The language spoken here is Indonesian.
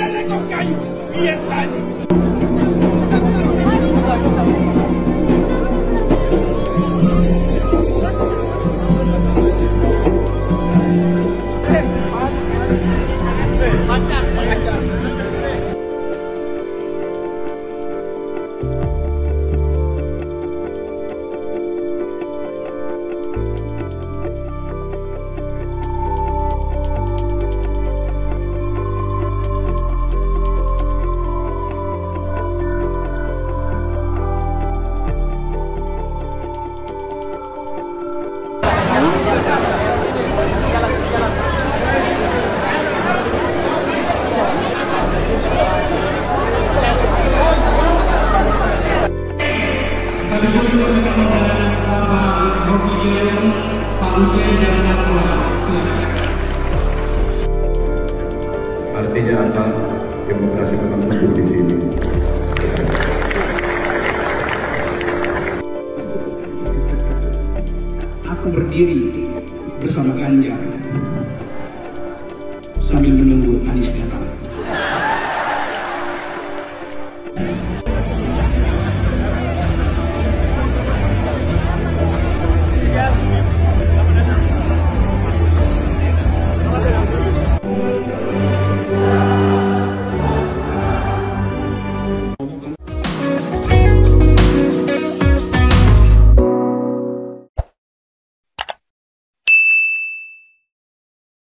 ¡Ábrele con callo! ¡Y! Artinya apa? Demokrasi memang tumbuh di sini. Aku berdiri bersama Ganjar sambil menunggu Anies datang.